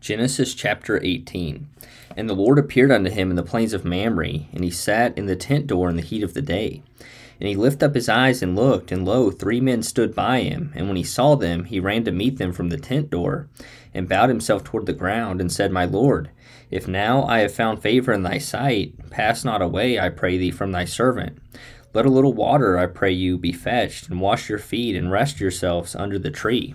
Genesis chapter 18. And the Lord appeared unto him in the plains of Mamre, and he sat in the tent door in the heat of the day. And he lifted up his eyes and looked, and lo, three men stood by him. And when he saw them, he ran to meet them from the tent door, and bowed himself toward the ground, and said, My Lord, if now I have found favor in thy sight, pass not away, I pray thee, from thy servant. Let a little water, I pray you, be fetched, and wash your feet, and rest yourselves under the tree.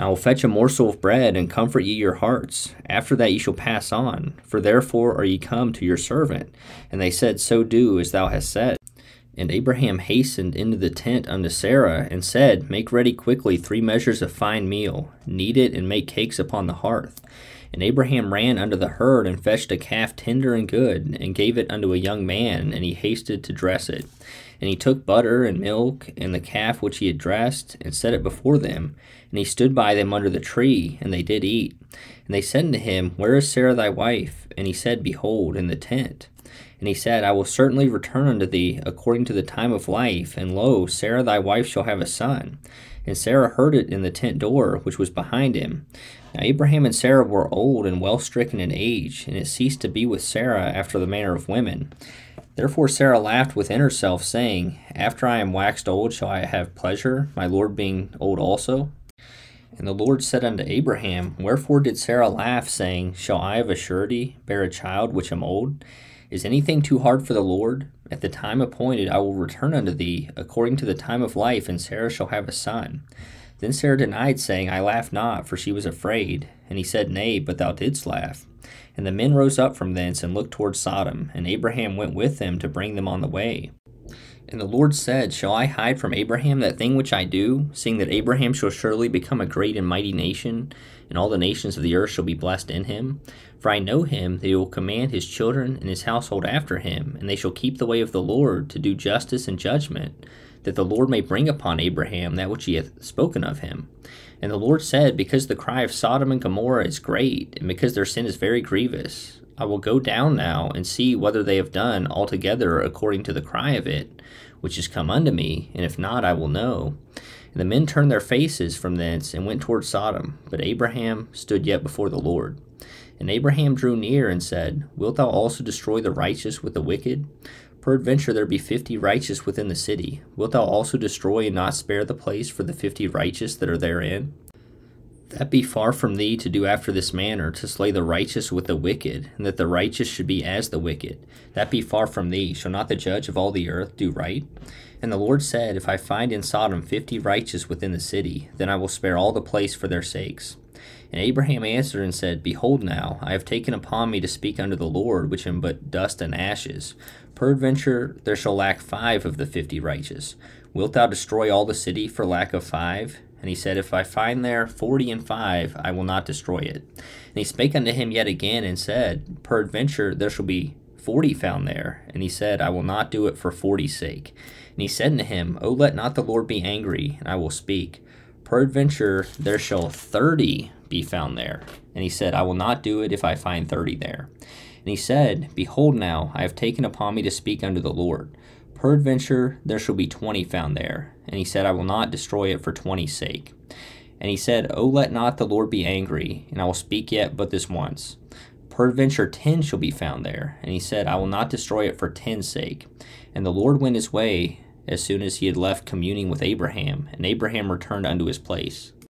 I will fetch a morsel of bread, and comfort ye your hearts. After that ye shall pass on, for therefore are ye come to your servant. And they said, So do as thou hast said. And Abraham hastened into the tent unto Sarah, and said, Make ready quickly three measures of fine meal, knead it, and make cakes upon the hearth. And Abraham ran unto the herd, and fetched a calf tender and good, and gave it unto a young man, and he hasted to dress it. And he took butter and milk, and the calf which he had dressed, and set it before them. And he stood by them under the tree, and they did eat. And they said unto him, Where is Sarah thy wife? And he said, Behold, in the tent. And he said, I will certainly return unto thee according to the time of life, and lo, Sarah thy wife shall have a son. And Sarah heard it in the tent door which was behind him. Now Abraham and Sarah were old and well stricken in age, and it ceased to be with Sarah after the manner of women. Therefore Sarah laughed within herself, saying, After I am waxed old, shall I have pleasure, my Lord being old also? And the Lord said unto Abraham, Wherefore did Sarah laugh, saying, Shall I of a surety bear a child which am old? Is anything too hard for the Lord? At the time appointed I will return unto thee, according to the time of life, and Sarah shall have a son. Then Sarah denied, saying, I laugh not, for she was afraid. And he said, Nay, but thou didst laugh. And the men rose up from thence and looked toward Sodom, and Abraham went with them to bring them on the way. And the Lord said, Shall I hide from Abraham that thing which I do, seeing that Abraham shall surely become a great and mighty nation, and all the nations of the earth shall be blessed in him? For I know him that he will command his children and his household after him, and they shall keep the way of the Lord to do justice and judgment, that the Lord may bring upon Abraham that which he hath spoken of him. And the Lord said, Because the cry of Sodom and Gomorrah is great, and because their sin is very grievous, I will go down now and see whether they have done altogether according to the cry of it, which is come unto me, and if not, I will know. And the men turned their faces from thence and went toward Sodom, but Abraham stood yet before the Lord. And Abraham drew near and said, Wilt thou also destroy the righteous with the wicked? Peradventure there be fifty righteous within the city. Wilt thou also destroy and not spare the place for the fifty righteous that are therein? That be far from thee to do after this manner, to slay the righteous with the wicked, and that the righteous should be as the wicked. That be far from thee. Shall not the judge of all the earth do right? And the Lord said, If I find in Sodom fifty righteous within the city, then I will spare all the place for their sakes. And Abraham answered and said, Behold now, I have taken upon me to speak unto the Lord, which am but dust and ashes. Peradventure there shall lack five of the fifty righteous. Wilt thou destroy all the city for lack of five? And he said, If I find there forty and five, I will not destroy it. And he spake unto him yet again, and said, Peradventure there shall be forty found there. And he said, I will not do it for forty's sake. And he said unto him, O let not the Lord be angry, and I will speak. Peradventure there shall thirty be found there. And he said, I will not do it if I find thirty there. And he said, Behold now, I have taken upon me to speak unto the Lord. Peradventure there shall be twenty found there. And he said, I will not destroy it for twenty's sake. And he said, O let not the Lord be angry, and I will speak yet but this once. Peradventure ten shall be found there. And he said, I will not destroy it for ten's sake. And the Lord went his way as soon as he had left communing with Abraham, and Abraham returned unto his place.